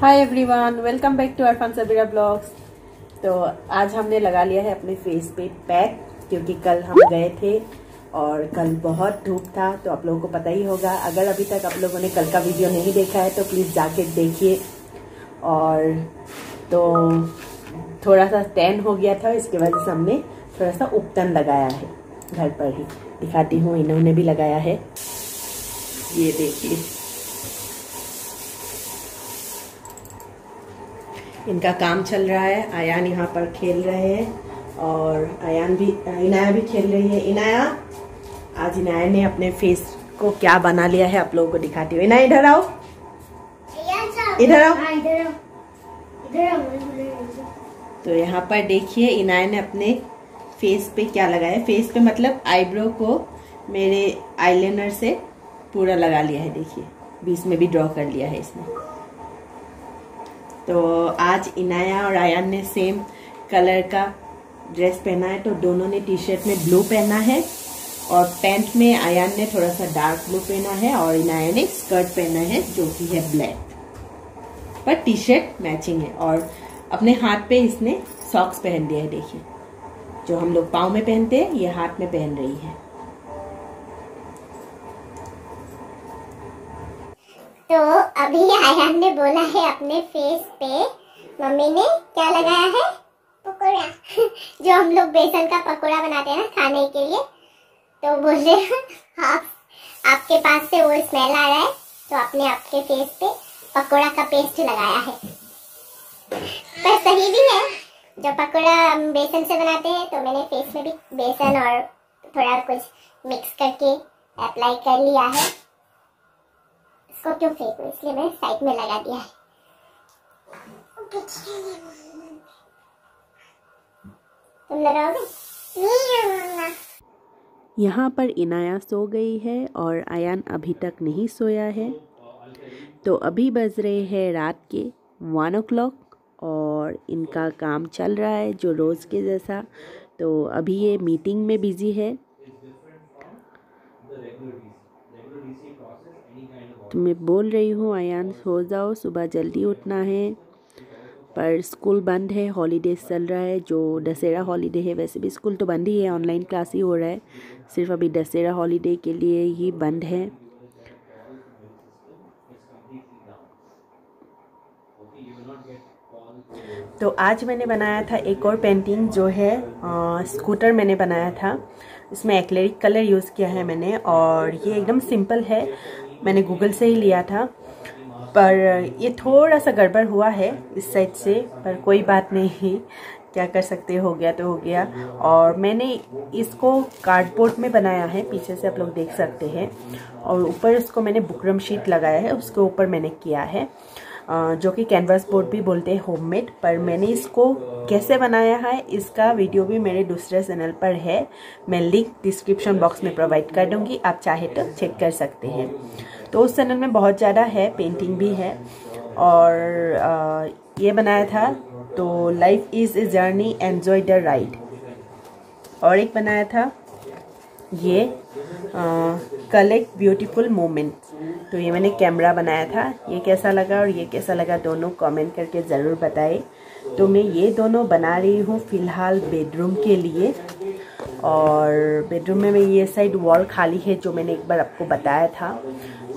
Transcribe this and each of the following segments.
Hi everyone welcome back to Arfan Sabira blogs तो आज हमने लगा लिया है अपने फेस पे पैक क्योंकि कल हम गए थे और कल बहुत धूप था तो आप लोगों को पता ही होगा। अगर अभी तक आप लोगों ने कल का वीडियो नहीं देखा है तो प्लीज़ जाके देखिए। और तो थोड़ा सा टैन हो गया था, इसकी वजह से हमने थोड़ा सा उपटन लगाया है घर पर ही। दिखाती हूँ, इन्होंने भी लगाया है। ये देखिए। इनका काम चल रहा है। आयान यहाँ पर खेल रहे हैं और आयान भी इनाया भी खेल रही है। इनाया आज इनाया ने अपने फेस को क्या बना लिया है आप लोगों को दिखाती हूँ। इनाया इधर आओ। इधर आओ। तो यहाँ पर देखिए इनाया ने अपने फेस पे क्या लगाया फेस पे मतलब आईब्रो को मेरे आईलाइनर से पूरा लगा लिया है। देखिए बीच में भी ड्रॉ कर लिया है इसने। तो आज इनाया और आयान ने सेम कलर का ड्रेस पहना है तो दोनों ने टी शर्ट में ब्लू पहना है और पैंट में आयान ने थोड़ा सा डार्क ब्लू पहना है और इनाया ने स्कर्ट पहना है जो कि है ब्लैक पर टी शर्ट मैचिंग है और अपने हाथ पे इसने सॉक्स पहन दिया है, देखिए। जो हम लोग पाँव में पहनते हैं, ये हाथ में पहन रही है। तो अभी आयान ने बोला है अपने फेस पे। मम्मी ने क्या लगाया है? पकौड़ा। जो हम लोग बेसन का पकौड़ा बनाते हैं ना खाने के लिए तो बोल रहे आप आपके पास से वो स्मेल आ रहा है तो आपने आपके फेस पे पकौड़ा का पेस्ट लगाया है। पर सही भी है जब पकौड़ा बेसन से बनाते हैं तो मैंने फेस में भी बेसन और थोड़ा कुछ मिक्स करके अप्लाई कर लिया है। इसको क्यों फेंकू? इसलिए मैंने साइड में लगा दिया है। तुम लगाओगे? यहाँ पर इनाया सो गई है और आयान अभी तक नहीं सोया है। तो अभी बज रहे हैं रात के वन ओ और इनका काम चल रहा है जो रोज़ के जैसा। तो अभी ये मीटिंग में बिज़ी है। तो मैं बोल रही हूँ आयान सो जाओ सुबह जल्दी उठना है। पर स्कूल बंद है हॉलीडेज चल रहा है जो दशहरा हॉलीडे है वैसे भी स्कूल तो बंद ही है ऑनलाइन क्लास ही हो रहा है। सिर्फ़ अभी दशहरा हॉलीडे के लिए ही बंद है। तो आज मैंने बनाया था एक और पेंटिंग जो है आ, स्कूटर मैंने बनाया था। इसमें एक्लेरिक कलर यूज़ किया है मैंने और ये एकदम सिंपल है। मैंने गूगल से ही लिया था। पर ये थोड़ा सा गड़बड़ हुआ है इस साइड से, पर कोई बात नहीं। क्या कर सकते? हो गया तो हो गया। और मैंने इसको कार्डबोर्ड में बनाया है, पीछे से आप लोग देख सकते हैं। और ऊपर इसको मैंने बुकरम शीट लगाया है, उसके ऊपर मैंने किया है। जो कि कैनवास बोर्ड भी बोलते हैं होममेड पर मैंने इसको कैसे बनाया है, इसका वीडियो भी मेरे दूसरे चैनल पर है। मैं लिंक डिस्क्रिप्शन बॉक्स में प्रोवाइड कर दूँगी, आप चाहे तो चेक कर सकते हैं। तो उस चैनल में बहुत ज़्यादा है पेंटिंग भी है। और आ, ये बनाया था तो life is a journey enjoy the ride और एक बनाया था ये कलेक्ट ब्यूटीफुल मोमेंट तो ये मैंने कैमरा बनाया था ये कैसा लगा और ये कैसा लगा दोनों कमेंट करके ज़रूर बताए। तो मैं ये दोनों बना रही हूँ फ़िलहाल बेडरूम के लिए। और बेडरूम में मैं ये साइड वॉल खाली है जो मैंने एक बार आपको बताया था।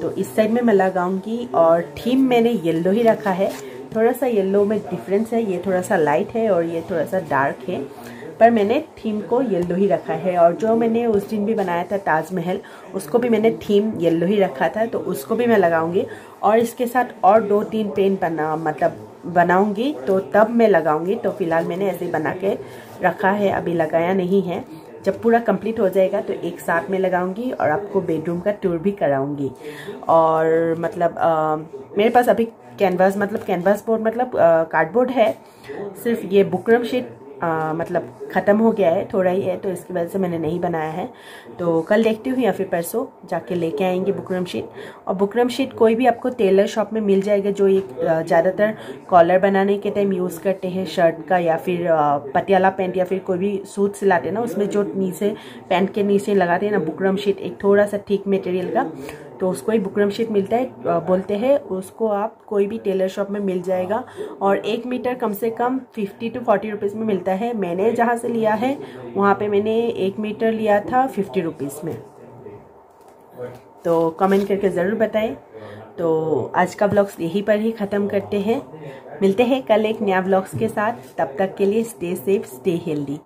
तो इस साइड में मैं लगाऊँगी और थीम मैंने येलो ही रखा है। थोड़ा सा येलो में डिफरेंस है, ये थोड़ा सा लाइट है और ये थोड़ा सा डार्क है। पर मैंने थीम को येलो ही रखा है और जो मैंने उस दिन भी बनाया था ताजमहल उसको भी मैंने थीम येलो ही रखा था तो उसको भी मैं लगाऊँगी। और इसके साथ और दो तीन पेन बना मतलब बनाऊँगी तो तब मैं लगाऊँगी। तो फ़िलहाल मैंने ऐसे बना के रखा है, अभी लगाया नहीं है। जब पूरा कंप्लीट हो जाएगा तो एक साथ में लगाऊँगी और आपको बेडरूम का टूर भी कराऊँगी। और मतलब आ, मेरे पास अभी कैनवास मतलब कैनवास बोर्ड मतलब कार्डबोर्ड है। सिर्फ़ ये बुकरम शीट आ, मतलब ख़त्म हो गया है थोड़ा ही है तो इसकी वजह से मैंने नहीं बनाया है। तो कल देखती हूँ या फिर परसों जाके लेके आएँगे बुकरम शीट और बुकरम शीट कोई भी आपको टेलर शॉप में मिल जाएगा जो एक ज़्यादातर कॉलर बनाने के टाइम यूज़ करते हैं शर्ट का या फिर पटियाला पैंट या फिर कोई भी सूट सिलाते हैं ना उसमें जो नीचे पैंट के नीचे लगाते हैं ना बुकरम शीट एक थोड़ा सा ठीक मटेरियल का। तो उसको ही बुकरम शीट मिलता है बोलते हैं, उसको आप कोई भी टेलर शॉप में मिल जाएगा और एक मीटर कम से कम फिफ्टी टू फोर्टी रुपीज़ में मिलता है। मैंने जहाँ से लिया है, वहाँ पे मैंने एक मीटर लिया था फिफ्टी रुपीज़ में। तो कमेंट करके ज़रूर बताएँ। तो आज का ब्लॉग्स यहीं पर ही ख़त्म करते हैं। मिलते हैं कल एक नया ब्लॉग्स के साथ। तब तक के लिए स्टे सेफ़ स्टे हेल्दी